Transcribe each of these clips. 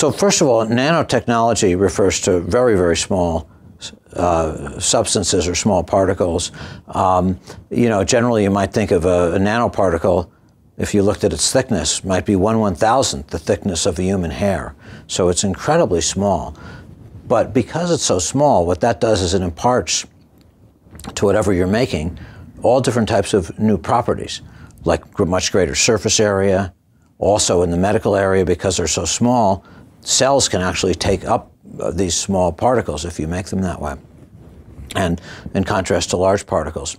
So first of all, nanotechnology refers to very, very small uh, substances or small particles. Um, you know, generally you might think of a, a, nanoparticle, if you looked at its thickness, might be one one thousandth the thickness of a human hair. So it's incredibly small. But because it's so small, what that does is it imparts to whatever you're making all different types of new properties, like much greater surface area. Also in the medical area, because they're so small, cells can actually take up uh, these small particles if you make them that way, and in contrast to large particles.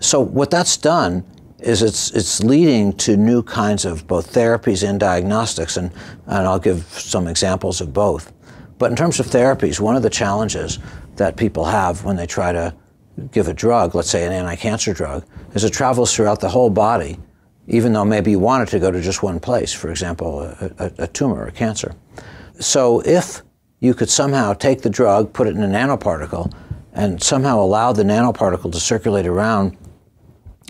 So what that's done is it's, it's leading to new kinds of both therapies and diagnostics, and, and I'll give some examples of both. But in terms of therapies, one of the challenges that people have when they try to give a drug, let's say an anti-cancer drug, is it travels throughout the whole body, even though maybe you want it to go to just one place, for example, a, a, a tumor or cancer. So if you could somehow take the drug, put it in a nanoparticle, and somehow allow the nanoparticle to circulate around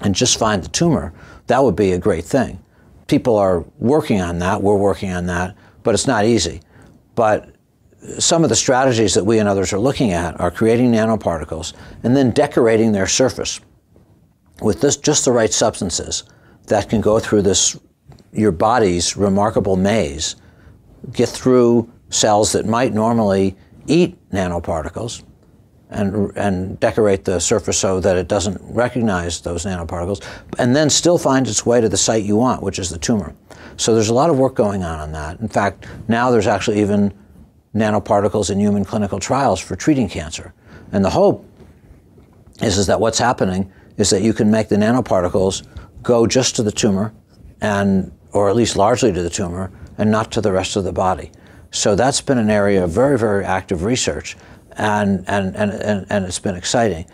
and just find the tumor, that would be a great thing. People are working on that, we're working on that, but it's not easy. But some of the strategies that we and others are looking at are creating nanoparticles and then decorating their surface with this, just the right substances that can go through this your body's remarkable maze, get through cells that might normally eat nanoparticles, and, and decorate the surface so that it doesn't recognize those nanoparticles, and then still find its way to the site you want, which is the tumor. So there's a lot of work going on on that. In fact, now there's actually even nanoparticles in human clinical trials for treating cancer. And the hope is, is that what's happening is that you can make the nanoparticles go just to the tumor and or at least largely to the tumor and not to the rest of the body. So that's been an area of very, very active research and, and, and, and, and it's been exciting.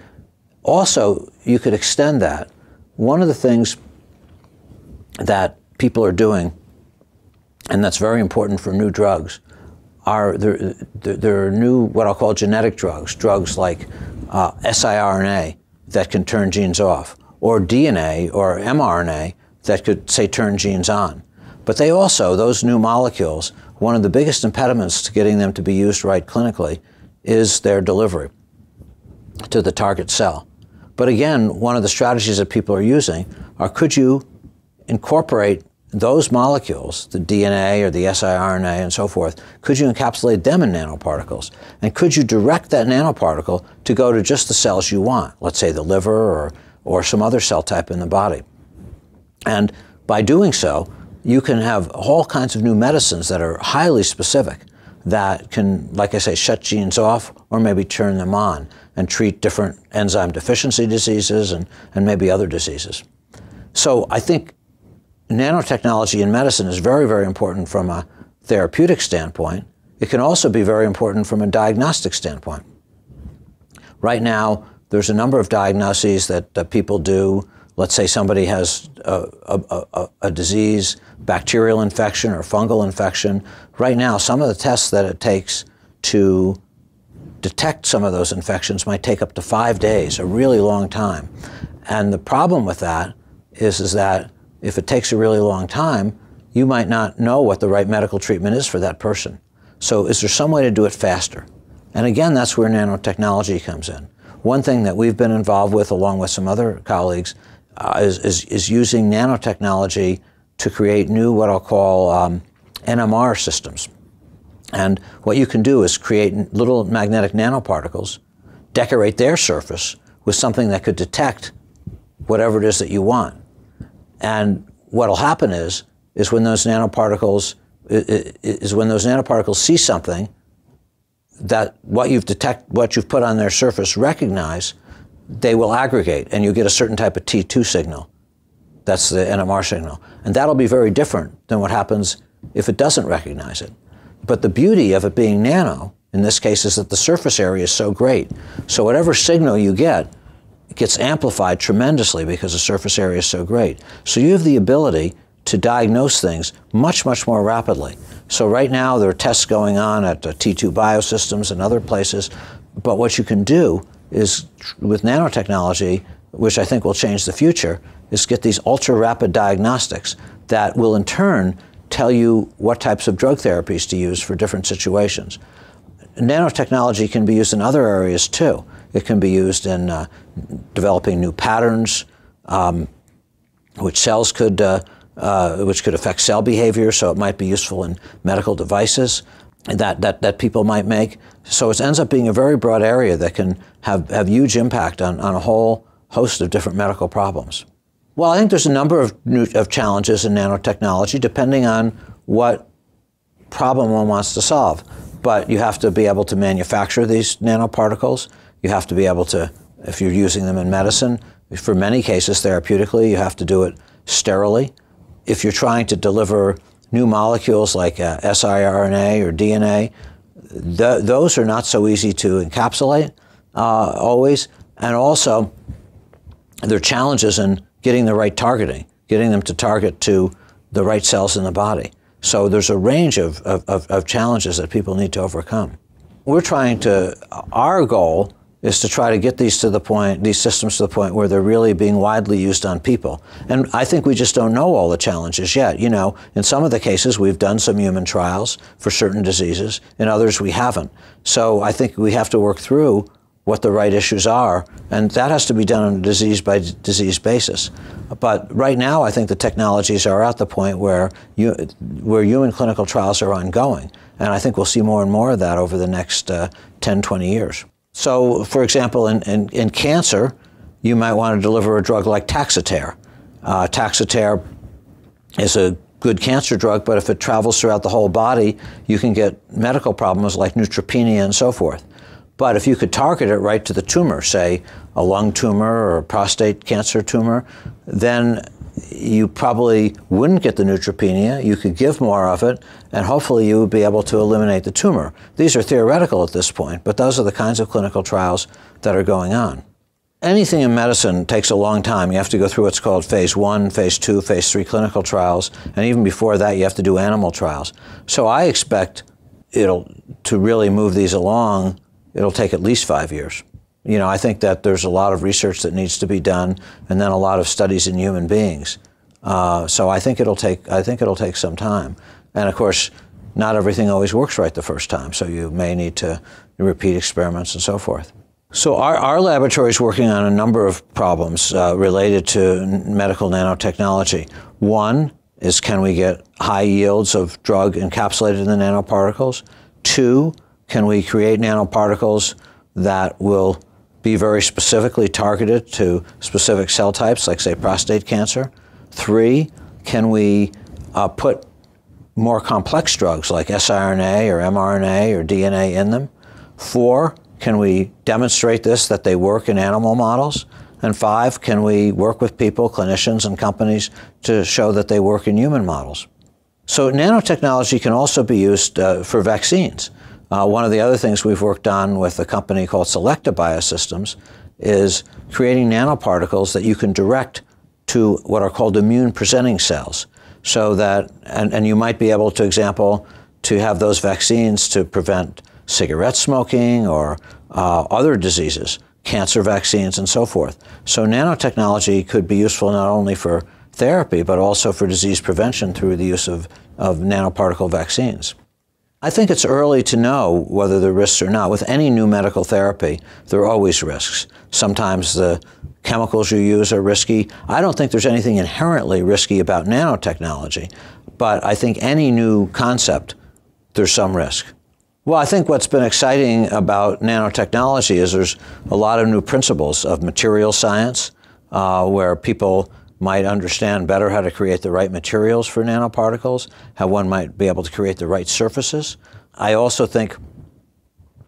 Also, you could extend that. One of the things that people are doing, and that's very important for new drugs, are there, there are new, what I'll call genetic drugs, drugs like uh, siRNA that can turn genes off, or DNA or mRNA that could, say, turn genes on. But they also, those new molecules, one of the biggest impediments to getting them to be used right clinically is their delivery to the target cell. But again, one of the strategies that people are using are could you incorporate those molecules, the DNA or the siRNA and so forth, could you encapsulate them in nanoparticles? And could you direct that nanoparticle to go to just the cells you want, let's say the liver or, or some other cell type in the body? And by doing so, you can have all kinds of new medicines that are highly specific that can, like I say, shut genes off or maybe turn them on and treat different enzyme deficiency diseases and, and maybe other diseases. So I think nanotechnology in medicine is very, very important from a therapeutic standpoint. It can also be very important from a diagnostic standpoint. Right now, there's a number of diagnoses that, that people do. Let's say somebody has a, a, a, a disease, bacterial infection or fungal infection. Right now, some of the tests that it takes to detect some of those infections might take up to five days, a really long time. And the problem with that is, is that if it takes a really long time, you might not know what the right medical treatment is for that person. So is there some way to do it faster? And again, that's where nanotechnology comes in. One thing that we've been involved with, along with some other colleagues, uh, is, is, is, using nanotechnology to create new, what I'll call um, NMR systems. And what you can do is create little magnetic nanoparticles, decorate their surface with something that could detect whatever it is that you want. And what'll happen is, is when those nanoparticles, is when those nanoparticles see something that what you've detect, what you've put on their surface recognize, they will aggregate and you get a certain type of T2 signal. That's the NMR signal. And that'll be very different than what happens if it doesn't recognize it. But the beauty of it being nano, in this case, is that the surface area is so great. So whatever signal you get, gets amplified tremendously because the surface area is so great. So you have the ability to diagnose things much, much more rapidly. So right now there are tests going on at uh, T2 Biosystems and other places, but what you can do is with nanotechnology, which I think will change the future, is get these ultra rapid diagnostics that will in turn tell you what types of drug therapies to use for different situations. Nanotechnology can be used in other areas too. It can be used in uh, developing new patterns, um, which cells could, uh, uh, which could affect cell behavior. So it might be useful in medical devices that, that, that people might make. So it ends up being a very broad area that can have, have huge impact on, on a whole host of different medical problems. Well, I think there's a number of, new, of challenges in nanotechnology depending on what problem one wants to solve. But you have to be able to manufacture these nanoparticles. You have to be able to, if you're using them in medicine, for many cases therapeutically, you have to do it sterilely. If you're trying to deliver new molecules like uh, siRNA or DNA, th those are not so easy to encapsulate uh, always. And also, there are challenges in getting the right targeting, getting them to target to the right cells in the body. So there's a range of, of, of, challenges that people need to overcome. We're trying to, our goal is to try to get these to the point, these systems to the point where they're really being widely used on people. And I think we just don't know all the challenges yet. You know, in some of the cases, we've done some human trials for certain diseases. In others, we haven't. So I think we have to work through what the right issues are, and that has to be done on a disease by disease basis. But right now, I think the technologies are at the point where you, where human clinical trials are ongoing, and I think we'll see more and more of that over the next uh, 10, 20 years. So, for example, in, in, in, cancer, you might want to deliver a drug like Taxotere. Uh, Taxotere is a good cancer drug, but if it travels throughout the whole body, you can get medical problems like neutropenia and so forth. But if you could target it right to the tumor, say a lung tumor or a prostate cancer tumor, then you probably wouldn't get the neutropenia. You could give more of it, and hopefully you would be able to eliminate the tumor. These are theoretical at this point, but those are the kinds of clinical trials that are going on. Anything in medicine takes a long time. You have to go through what's called phase one, phase two, phase three clinical trials, and even before that, you have to do animal trials. So I expect it'll to really move these along it'll take at least five years. You know, I think that there's a lot of research that needs to be done, and then a lot of studies in human beings. Uh, so I think it'll take I think it'll take some time, and of course, not everything always works right the first time. So you may need to repeat experiments and so forth. So our, our laboratory is working on a number of problems uh, related to medical nanotechnology. One is can we get high yields of drug encapsulated in the nanoparticles? Two, can we create nanoparticles that will be very specifically targeted to specific cell types, like, say, prostate cancer? Three, can we uh, put more complex drugs like siRNA or mRNA or DNA in them? Four, can we demonstrate this that they work in animal models? And five, can we work with people, clinicians, and companies to show that they work in human models? So nanotechnology can also be used uh, for vaccines. Uh, one of the other things we've worked on with a company called Selecta Biosystems is creating nanoparticles that you can direct to what are called immune presenting cells. So that, and, and you might be able to example, to have those vaccines to prevent cigarette smoking or uh, other diseases, cancer vaccines and so forth. So nanotechnology could be useful not only for therapy, but also for disease prevention through the use of, of nanoparticle vaccines. I think it's early to know whether there are risks or not. With any new medical therapy, there are always risks. Sometimes the chemicals you use are risky. I don't think there's anything inherently risky about nanotechnology, but I think any new concept, there's some risk. Well, I think what's been exciting about nanotechnology is there's a lot of new principles of material science uh, where people might understand better how to create the right materials for nanoparticles, how one might be able to create the right surfaces. I also think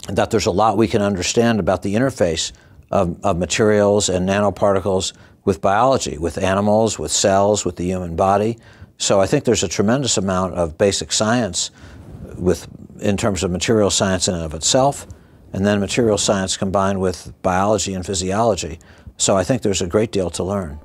that there's a lot we can understand about the interface of, of materials and nanoparticles with biology, with animals, with cells, with the human body. So I think there's a tremendous amount of basic science with, in terms of material science in and of itself, and then material science combined with biology and physiology. So I think there's a great deal to learn.